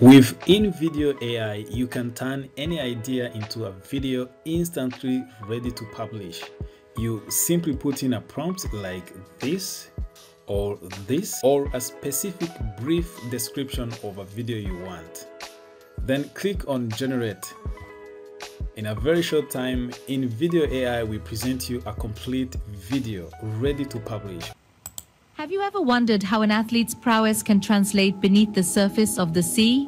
With InVideo AI, you can turn any idea into a video instantly ready to publish. You simply put in a prompt like this or this or a specific brief description of a video you want. Then click on generate. In a very short time, InVideo AI will present you a complete video ready to publish. Have you ever wondered how an athlete's prowess can translate beneath the surface of the sea?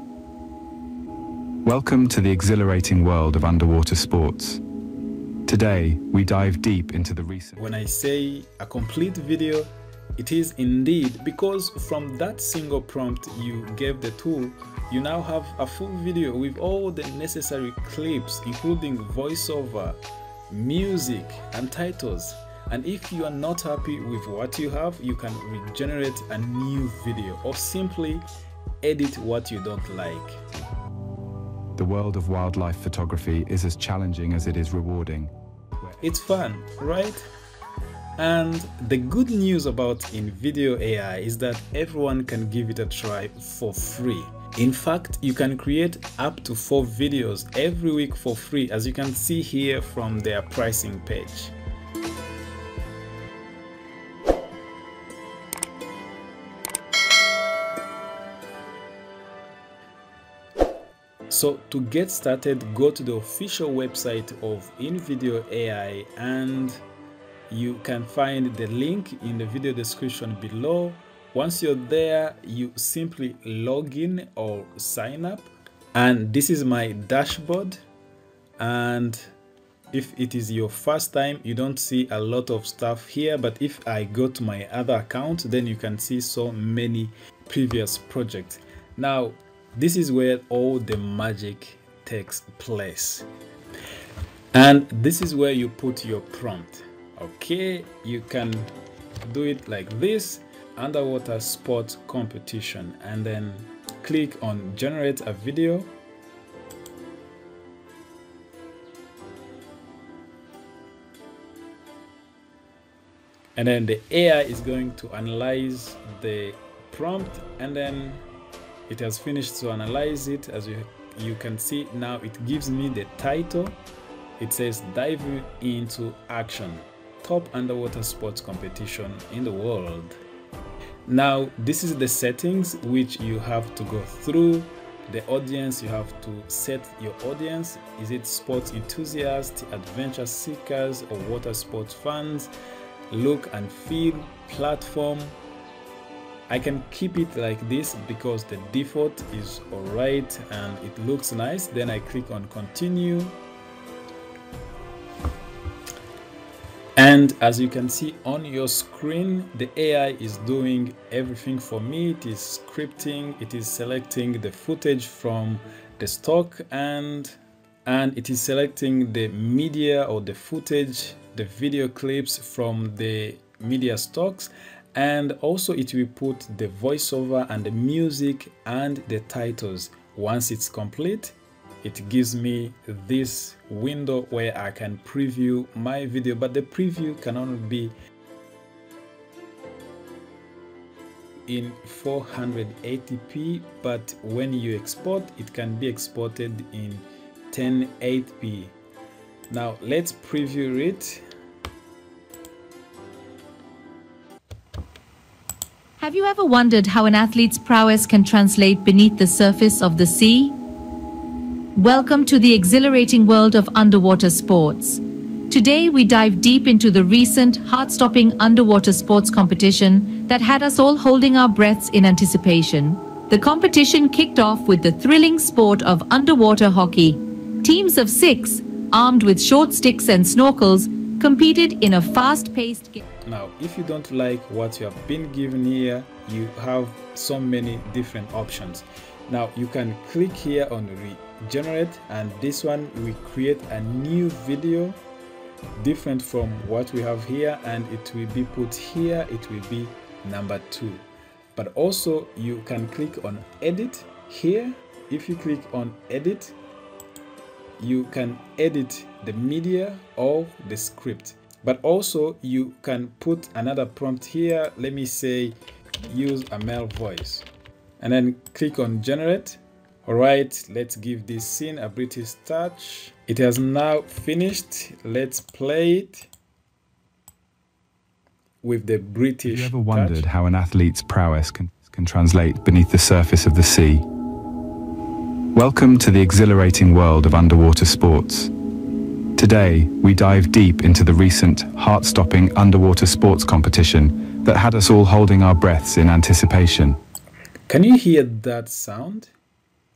Welcome to the exhilarating world of underwater sports. Today, we dive deep into the recent. When I say a complete video, it is indeed because from that single prompt you gave the tool, you now have a full video with all the necessary clips, including voiceover, music, and titles. And if you are not happy with what you have, you can regenerate a new video or simply edit what you don't like. The world of wildlife photography is as challenging as it is rewarding. It's fun, right? And the good news about InVideo AI is that everyone can give it a try for free. In fact, you can create up to four videos every week for free as you can see here from their pricing page. So to get started, go to the official website of InVideo AI and you can find the link in the video description below. Once you're there, you simply log in or sign up. And this is my dashboard. And if it is your first time, you don't see a lot of stuff here. But if I go to my other account, then you can see so many previous projects. Now, this is where all the magic takes place. And this is where you put your prompt. Okay, you can do it like this underwater sport competition and then click on generate a video and then the AI is going to analyze the prompt and then it has finished to analyze it. As you you can see now it gives me the title. It says diving into action. Top underwater sports competition in the world. Now this is the settings which you have to go through. The audience you have to set your audience. Is it sports enthusiasts adventure seekers or water sports fans? Look and feel platform I can keep it like this because the default is alright and it looks nice. Then I click on continue. And as you can see on your screen the AI is doing everything for me. It is scripting it is selecting the footage from the stock and and it is selecting the media or the footage the video clips from the media stocks and also it will put the voiceover and the music and the titles. Once it's complete it gives me this window where I can preview my video but the preview can only be in 480p but when you export it can be exported in 1080p now let's preview it Have you ever wondered how an athlete's prowess can translate beneath the surface of the sea? Welcome to the exhilarating world of underwater sports. Today we dive deep into the recent, heart-stopping underwater sports competition that had us all holding our breaths in anticipation. The competition kicked off with the thrilling sport of underwater hockey. Teams of six, armed with short sticks and snorkels, competed in a fast-paced game. Now, if you don't like what you have been given here, you have so many different options. Now, you can click here on regenerate and this one will create a new video different from what we have here and it will be put here, it will be number two. But also you can click on edit here. If you click on edit, you can edit the media or the script but also you can put another prompt here let me say use a male voice and then click on generate all right let's give this scene a british touch it has now finished let's play it with the british Have you ever wondered touch. how an athlete's prowess can, can translate beneath the surface of the sea? Welcome to the exhilarating world of underwater sports. Today, we dive deep into the recent, heart-stopping underwater sports competition that had us all holding our breaths in anticipation. can you hear that sound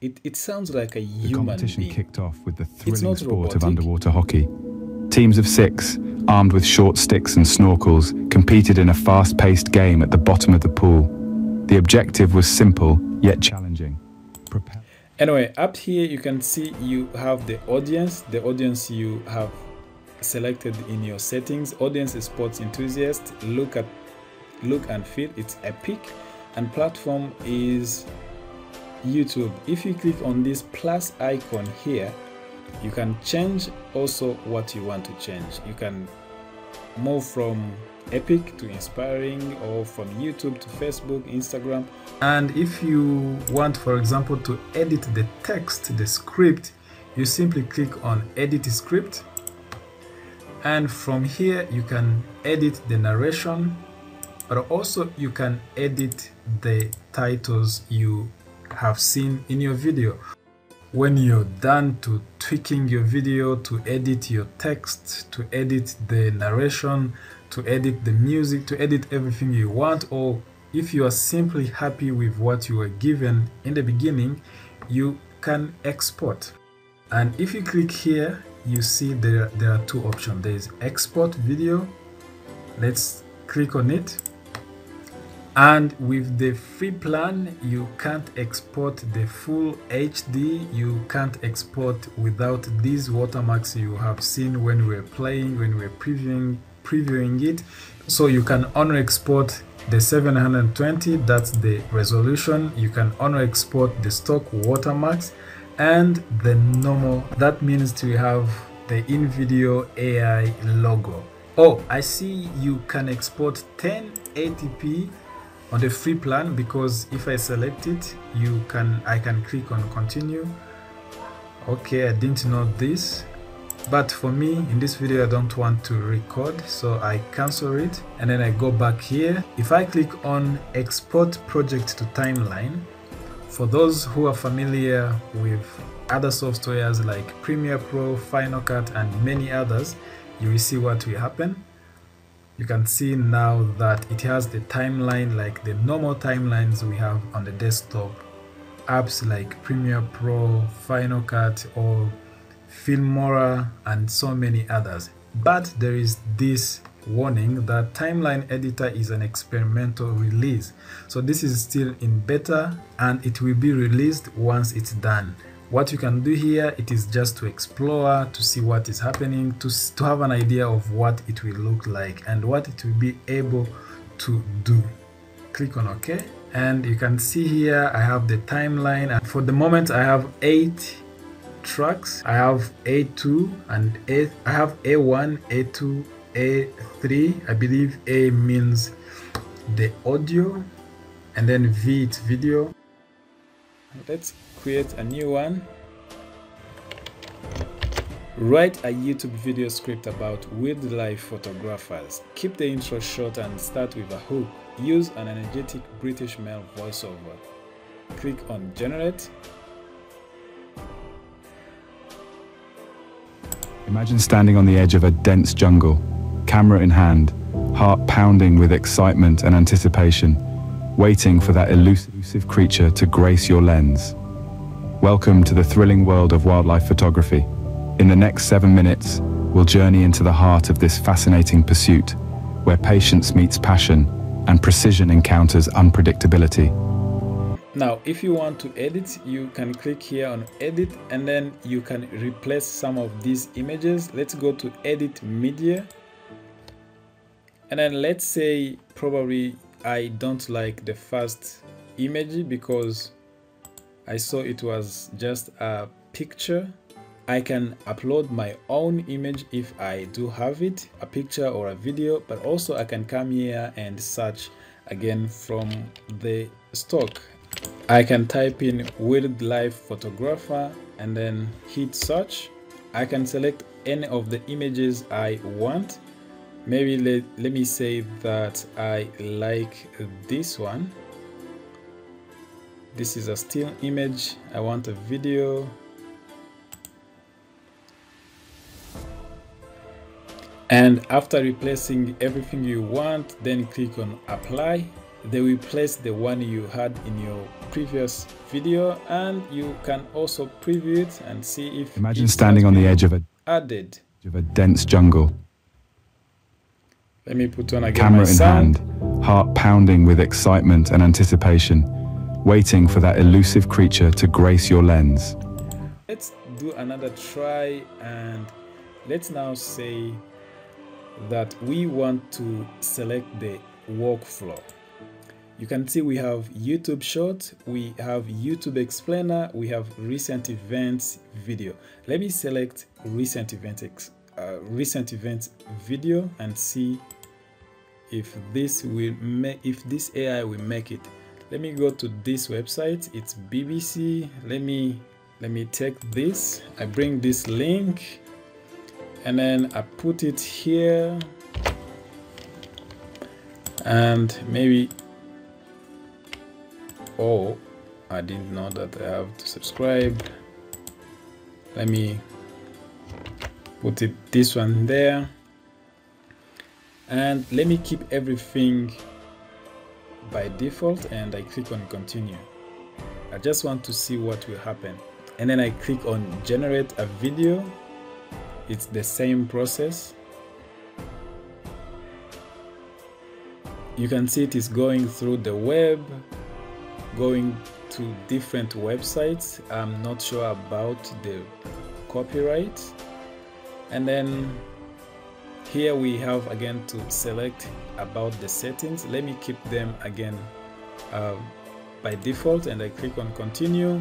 it, it sounds like a The human competition being kicked off with the thrilling sport of underwater hockey. Teams of six, armed with short sticks and snorkels, competed in a fast-paced game at the bottom of the pool. The objective was simple, yet challenging. Anyway up here you can see you have the audience the audience you have selected in your settings. Audience is sports enthusiast look at look and feel it's epic. And platform is youtube. If you click on this plus icon here you can change also what you want to change. You can move from epic to inspiring or from youtube to facebook instagram. And if you want for example to edit the text the script you simply click on edit script. And from here you can edit the narration but also you can edit the titles you have seen in your video when you're done to tweaking your video to edit your text to edit the narration to edit the music to edit everything you want or if you are simply happy with what you were given in the beginning you can export. And if you click here you see there there are two options. There is export video. Let's click on it and with the free plan you can't export the full hd you can't export without these watermarks you have seen when we're playing when we're previewing previewing it. So you can only export the 720 that's the resolution. You can only export the stock watermarks and the normal. That means to have the InVideo AI logo. Oh i see you can export 1080p on the free plan because if I select it you can I can click on continue. Okay I didn't know this but for me in this video I don't want to record so I cancel it and then I go back here. If I click on export project to timeline for those who are familiar with other softwares like Premiere Pro, Final Cut and many others you will see what will happen you can see now that it has the timeline like the normal timelines we have on the desktop. Apps like Premiere Pro, Final Cut or Filmora and so many others. But there is this warning that timeline editor is an experimental release. So this is still in beta and it will be released once it's done what you can do here it is just to explore to see what is happening to, to have an idea of what it will look like and what it will be able to do. Click on ok and you can see here i have the timeline. And for the moment i have eight tracks i have a2 and a i have a1 a2 a3 i believe a means the audio and then v it's video. Let's create a new one. Write a youtube video script about wildlife photographers. Keep the intro short and start with a hook. Use an energetic british male voiceover. Click on generate. Imagine standing on the edge of a dense jungle, camera in hand, heart pounding with excitement and anticipation, waiting for that elusive creature to grace your lens. Welcome to the thrilling world of wildlife photography. In the next seven minutes, we'll journey into the heart of this fascinating pursuit, where patience meets passion and precision encounters unpredictability. now if you want to edit you can click here on edit and then you can replace some of these images let's go to edit media and then let's say probably I don't like the first image because I saw it was just a picture I can upload my own image if I do have it a picture or a video but also I can come here and search again from the stock I can type in wildlife photographer and then hit search. I can select any of the images I want. Maybe let, let me say that I like this one. This is a still image. I want a video. And after replacing everything you want, then click on apply they will place the one you had in your previous video and you can also preview it and see if imagine standing on the edge of a added of a dense jungle let me put on again camera in sound. hand heart pounding with excitement and anticipation waiting for that elusive creature to grace your lens let's do another try and let's now say that we want to select the workflow you can see we have YouTube short, we have YouTube explainer, we have recent events video. Let me select recent events, uh, recent events video and see if this will make if this AI will make it. Let me go to this website. It's BBC. Let me let me take this. I bring this link and then I put it here and maybe oh I didn't know that I have to subscribe let me put it this one there and let me keep everything by default and I click on continue. I just want to see what will happen. And then I click on generate a video. It's the same process. You can see it is going through the web going to different websites. I'm not sure about the copyright. And then here we have again to select about the settings let me keep them again uh, by default and i click on continue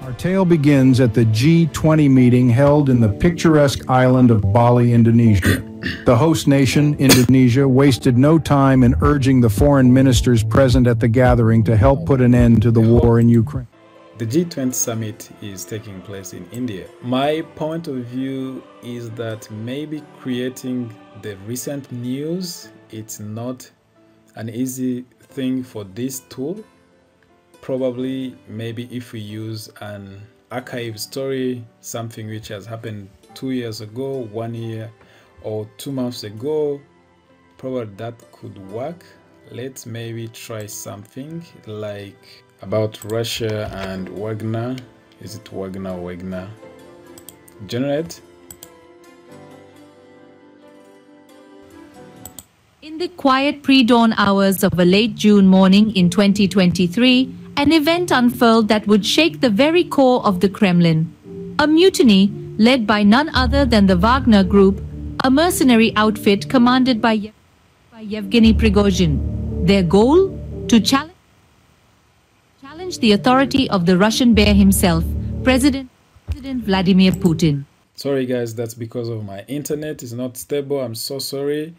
Our tale begins at the G20 meeting held in the picturesque island of Bali, Indonesia. The host nation, Indonesia, wasted no time in urging the foreign ministers present at the gathering to help put an end to the war in Ukraine. The G20 summit is taking place in India. My point of view is that maybe creating the recent news it's not an easy thing for this tool probably maybe if we use an archive story something which has happened two years ago one year or two months ago probably that could work let's maybe try something like about russia and wagner is it wagner wagner generate In the quiet pre-dawn hours of a late June morning in 2023, an event unfurled that would shake the very core of the Kremlin. A mutiny led by none other than the Wagner Group, a mercenary outfit commanded by, Ye by Yevgeny Prigozhin. Their goal? To challenge, challenge the authority of the Russian bear himself, President, President Vladimir Putin. Sorry guys, that's because of my internet is not stable. I'm so sorry.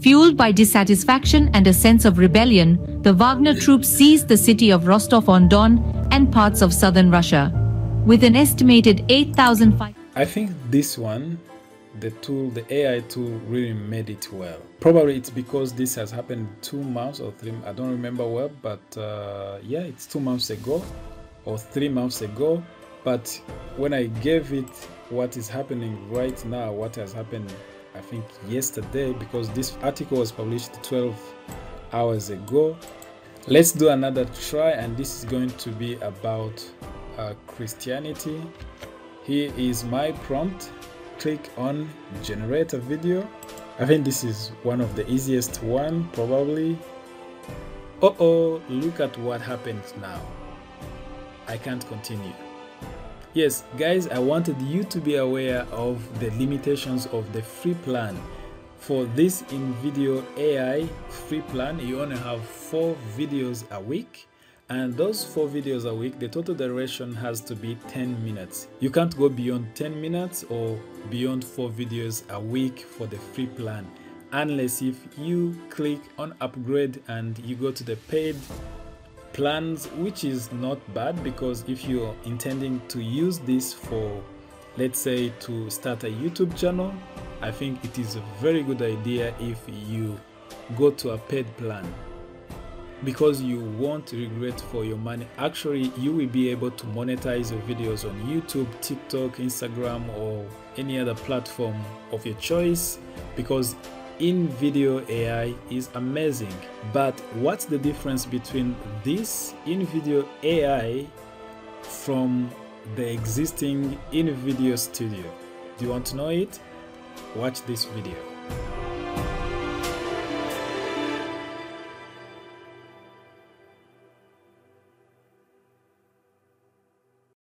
Fueled by dissatisfaction and a sense of rebellion, the Wagner troops seized the city of Rostov-on-Don and parts of southern Russia. With an estimated 8,000... I think this one, the tool, the AI tool really made it well. Probably it's because this has happened two months or three, I don't remember well, but uh, yeah, it's two months ago or three months ago. But when I gave it what is happening right now, what has happened I think yesterday because this article was published 12 hours ago. Let's do another try and this is going to be about uh, Christianity. Here is my prompt. Click on generate a video. I think this is one of the easiest one probably. Uh oh, look at what happened now. I can't continue. Yes, guys, I wanted you to be aware of the limitations of the free plan. For this InVideo AI free plan, you only have four videos a week. And those four videos a week, the total duration has to be 10 minutes. You can't go beyond 10 minutes or beyond four videos a week for the free plan. unless if you click on upgrade and you go to the paid plans which is not bad because if you're intending to use this for let's say to start a youtube channel i think it is a very good idea if you go to a paid plan because you won't regret for your money. Actually you will be able to monetize your videos on youtube tiktok instagram or any other platform of your choice because InVideo AI is amazing. But what's the difference between this in video ai from the existing InVideo Studio? Do you want to know it? Watch this video